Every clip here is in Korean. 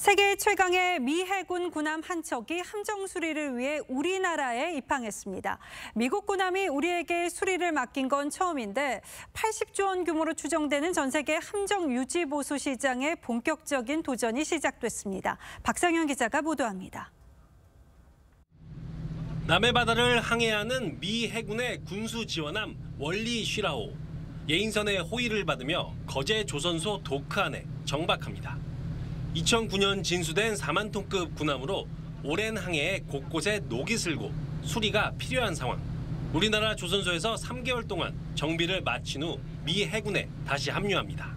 세계 최강의 미 해군 군함 한 척이 함정 수리를 위해 우리나라에 입항했습니다. 미국 군함이 우리에게 수리를 맡긴 건 처음인데 80조 원 규모로 추정되는 전 세계 함정 유지 보수 시장에 본격적인 도전이 시작됐습니다. 박상현 기자가 보도합니다. 남해 바다를 항해하는 미 해군의 군수 지원함 월리 쉬라오. 예인선의 호의를 받으며 거제 조선소 도크 안에 정박합니다. 2009년 진수된 4만 톤급 군함으로 오랜 항해에 곳곳에 녹이 슬고 수리가 필요한 상황. 우리나라 조선소에서 3개월 동안 정비를 마친 후 미 해군에 다시 합류합니다.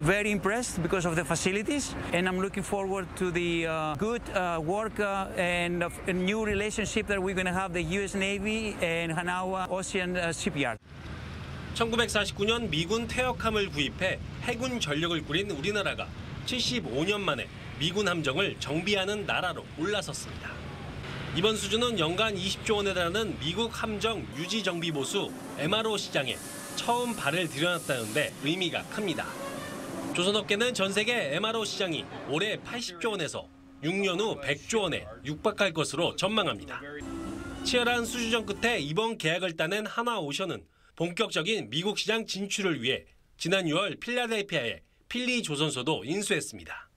Very impressed because of the facilities, and I'm looking forward to the uh, good uh, work uh, and a new relationship that we're going to have the U.S. Navy and Hanawa Ocean uh, Shipyard. 1949년 미군 퇴역함을 구입해 해군 전력을 꾸린 우리나라가 75년 만에 미군 함정을 정비하는 나라로 올라섰습니다. 이번 수준은 연간 20조 원에 달하는 미국 함정 유지 정비 보수 MRO 시장에 처음 발을 들여놨다는데 의미가 큽니다. 조선업계는 전 세계 MRO 시장이 올해 80조 원에서 6년 후 100조 원에 육박할 것으로 전망합니다. 치열한 수주전 끝에 이번 계약을 따낸 하나오션은 본격적인 미국 시장 진출을 위해 지난 6월 필라델피아에 필리 조선소도 인수했습니다.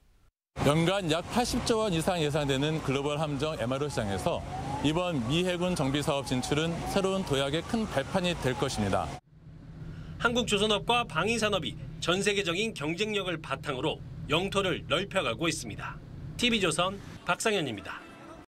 연간 약 80조 원 이상 예상되는 글로벌 함정 MRO 시장에서 이번 미 해군 정비 사업 진출은 새로운 도약의 큰 발판이 될 것입니다. 한국 조선업과 방위 산업이 전 세계적인 경쟁력을 바탕으로 영토를 넓혀가고 있습니다. TV조선 박상현입니다.